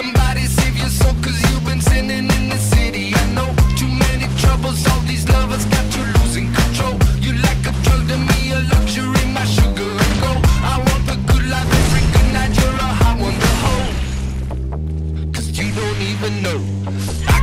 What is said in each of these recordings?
Somebody save your soul cause you've been sinning in the city. I know too many troubles, all these lovers got you losing control. You like a drug to me, a luxury, my sugar and gold I want the good life every good night, you're a hot one to hold. Cause you don't even know. I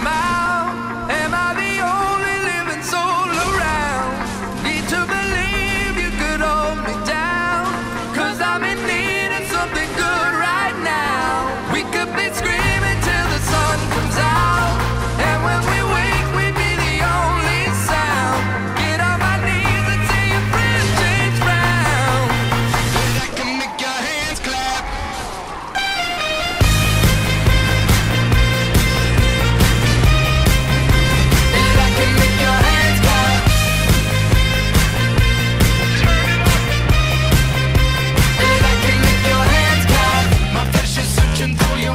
my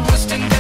wasting